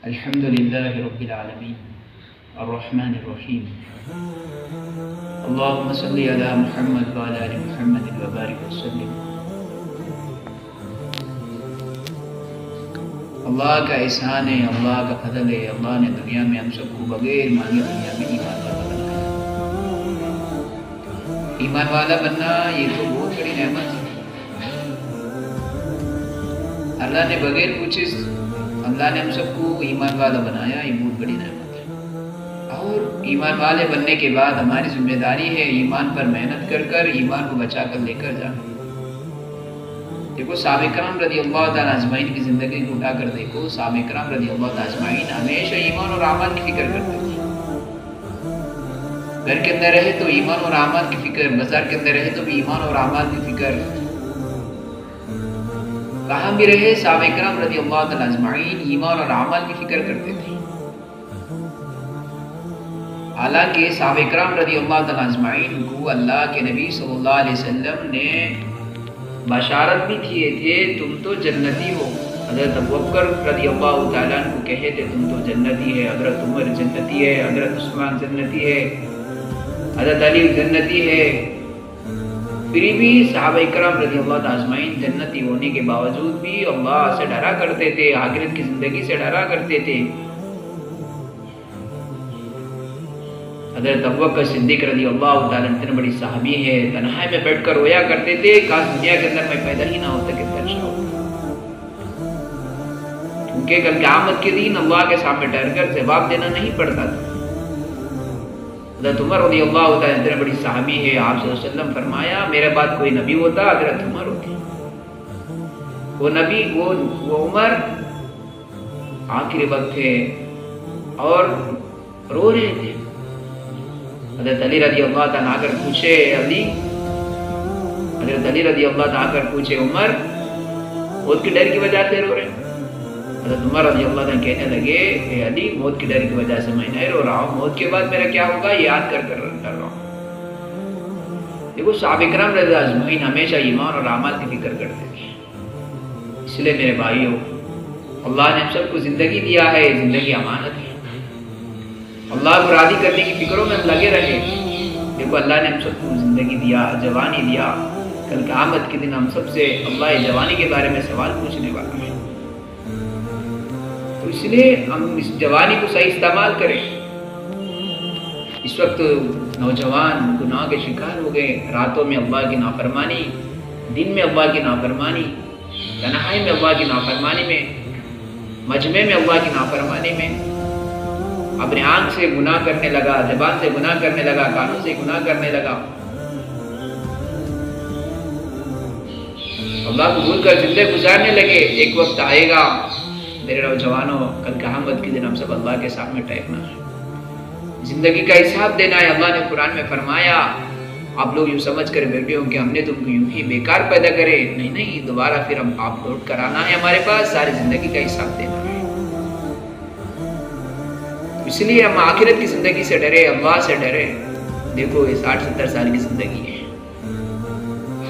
रब्बिल आलमीन अर्रहमानिर रहीम अल्लाहुम्मा सल्लि अला मुहम्मद व अला आलि मुहम्मद व बारिक वसल्लिम अल्लाह का एहसान है अल्लाह का फजल है अल्लाह ने दुनिया में हम सबको बगैर मांगे दुनिया में ईमान वाला बनाया ईमान वाला बनना ये तो बहुत बड़ी नहमत है अल्लाह ने बगैर पूछे अल्लाह ने हम सबको ईमान वाला बनाया ये बहुत बड़ी नेमत है और ईमान वाले बनने के बाद हमारी ज़िम्मेदारी है ईमान पर मेहनत कर कर, ईमान को बचा कर लेकर जाना। देखो साबिकराम रदी अल्लाह तजमाइन की ज़िंदगी को उठा कर देखो। साबिकराम रदी अल्लाह तजमाइन हमेशा ईमान और आमान की फ़िक्र करते थे। घर के अंदर रहे तो ईमान और आमान की फ़िक्र, बाज़ार के अंदर रहे तो भी ईमान और आमान की फ़िक्र। कहाँ भी रहे साबिकराम रदी अल्लाह तजमाइन ईमान और आमाल की फ़िक्र करते थे। हालाँकि साबिकराम रदी अल्लाह तजमाइन को अल्लाह के नबी सल्लल्लाहु अलैहि वसल्लम ने बशारत भी किए थे, तुम तो जन्नती हो। हज़रत अबूबकर रदी अल्लाह तआला को कहे थे, तुम तो जन्नती है, हज़रत उमर जन्नती है, हज़रत उस्मान जन्नती है, हज़रत अली जन्नती है। फिर भी साहब इकराम रज़ी अल्लाह आजमाइन, जन्नती होने के बावजूद भी अल्लाह से डरा करते थे, आखिरत की ज़िंदगी से डरा करते थे। हज़रत अबूबकर सिद्दीक रज़ी अल्लाह इतनी बड़ी साहबी है, तन्हाई में बैठकर रोया करते थे काश दुनिया के अंदर मैं पैदा ही ना होता कितना अच्छा होता क्योंकि कल क़यामत के दिन अल्लाह के सामने डर कर जवाब देना नहीं पड़ता था हज़रत उमर रज़ी अल्लाह इतनी बड़ी साहबी है, आप वसल्लम फरमाया, मेरे बाद कोई नबी होता, हज़रत उमर होती। वो नबी, वो वो उमर आखिरी वक्त थे और रो रहे थे। हज़रत अली रज़ी अल्लाह तआला आकर पूछे, अली, हज़रत अली रज़ी अल्लाह तआला आकर पूछे, उमर मौत के डर की वजह से रो रहे हज़रत उमर रज़ी अल्लाह कहने लगे अली, मौत के डर की वजह से मैं नहीं रो रहा हूँ। मौत के बाद मेरा क्या होगा? याद कर कर कर रहा हूँ। देखो, साबिकराम रज़ी अजमैन हमेशा ईमान और अमाल की फ़िक्र करते थे। इसलिए मेरे भाइयों, अल्लाह ने हम सबको ज़िंदगी दिया है, ज़िंदगी अमानत है। अल्लाह को राज़ी करने की फिक्रों में हम लगे रहे। देखो, अल्लाह ने हम सबको ज़िंदगी दिया, जवानी दिया। कल क़यामत के दिन हम सबसे अल्लाह जवानी के बारे में सवाल पूछने वाला है। तो इसलिए हम इस जवानी को सही इस्तेमाल करें। इस वक्त नौजवान गुनाह के शिकार हो गए। रातों में अल्लाह की नाफरमानी, दिन में अल्लाह की नाफरमानी, तनहाई में अल्लाह की नाफरमानी में, मजमे में अल्लाह की नाफरमानी में। अपने आँख से गुनाह करने लगा, जबान से गुनाह करने लगा, कानों से गुनाह करने लगा। अल्लाह को भूल कर ज़िंदगी गुजारने लगे। एक वक्त आएगा मेरे नौजवानों कल कहामत के दिन हम सब अल्लाह के सामने टहकना है। ज़िंदगी का हिसाब देना है, अल्लाह ने कुरान में फरमाया, आप लोग यूँ समझ कर बैठे हो कि हमने तुमको यूँ ही बेकार पैदा करे। नहीं नहीं, दोबारा फिर हम आप लौट कर आना है हमारे पास, सारी ज़िंदगी का हिसाब देना है। इसलिए हम आखिरत की ज़िंदगी से डरे, अल्लाह से डरे। देखो, ये साठ सत्तर साल की ज़िंदगी है।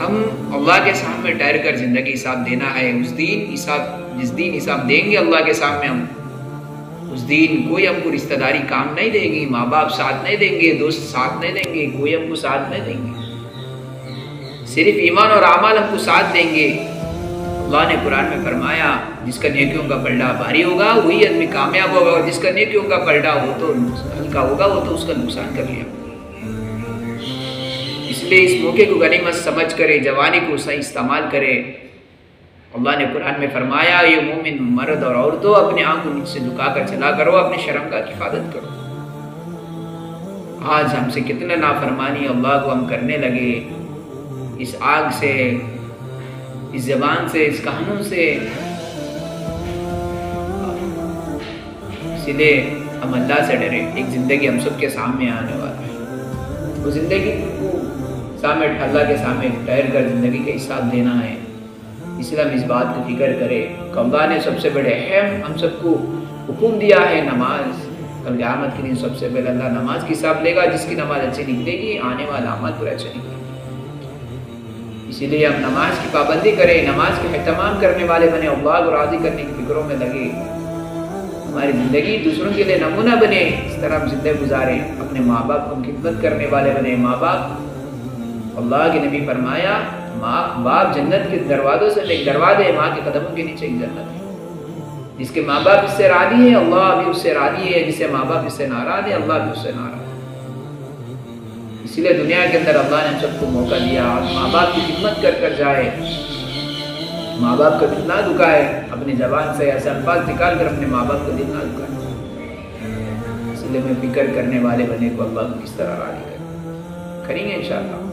हम अल्लाह के सामने ठहर कर ज़िंदगी हिसाब देना है। उस दिन हिसाब, जिस दिन हिसाब देंगे अल्लाह के सामने हम, उस दिन कोई हमको रिश्तेदारी काम नहीं देगी माँ बाप साथ नहीं देंगे, दोस्त साथ नहीं देंगे, कोई हमको साथ नहीं देंगे। सिर्फ़ ईमान और अमाल हमको साथ देंगे। अल्लाह ने कुरान में फरमाया, जिसका नेकियों का पलड़ा भारी होगा, वही आदमी कामयाब होगा, और जिसका नेकियों का पलड़ा हो तो हल्का होगा, वो तो उसका नुकसान कर लिया। इसलिए इस मौके को गनीमत समझ करे, जवानी को सही इस्तेमाल करे। अल्लाह ने कुरान में फरमाया, ये मोमिन मर्द और औरतों, अपने आँखों नीचे झुका कर चला करो, अपने शर्म का हिफाजत करो। आज हमसे कितने नाफरमानी अल्लाह को हम करने लगे। इस आग से, इस जबान से, इस कानून से। इसीलिए हम अल्लाह से डरे। एक ज़िंदगी हम सबके सामने आने वाला है। वो ज़िंदगी को सामने अल्लाह के सामने ठहर कर ज़िंदगी का हिसाब देना है। इसलिए हम इस बात को फ़िक्र करें अल्लाह ने सबसे बड़े अहम हम सबको हुक्म दिया है नमाज़। कल क़यामत के दिन सबसे पहले अल्लाह नमाज़ की हिसाब लेगा, जिसकी नमाज़ अच्छी निकलेगी, आने वाला अमल पूरा अच्छा निकलेगा। इसीलिए हम नमाज़ की पाबंदी करें, नमाज़ के अहतमाम करने वाले बने, अल्लाह को राज़ी करने की फिक्रों में लगे। हमारी ज़िंदगी दूसरों के लिए नमूना बने। इस तरह हम ज़िंदगी गुजारे, अपने माँ बाप को खिदमत करने वाले बने। माँ बाप अल्लाह के नबी फरमाया, माँ, बाप जन्नत के दरवाजों से एक दरवाजे माँ के कदमों के नीचे एक जन्नत है। जिसके माँ बाप इससे राज़ी है, अल्लाह भी उससे राज़ी है, जिससे माँ बाप इससे नाराज़ है, अल्लाह भी उससे नाराज़ है। इसलिए दुनिया के अंदर अल्लाह ने सबको मौका दिया माँ बाप की खिदमत कर कर जाए। माँ बाप का दिल ना दुखाए अपनी जबान से ऐसे अल्फाज निकाल कर अपने माँ बाप का दिल ना दुखाए इसलिए मैं फ़िक्र करने वाले बने को अल्लाह किस तरह राज़ी करें। करेंगे इंशाल्लाह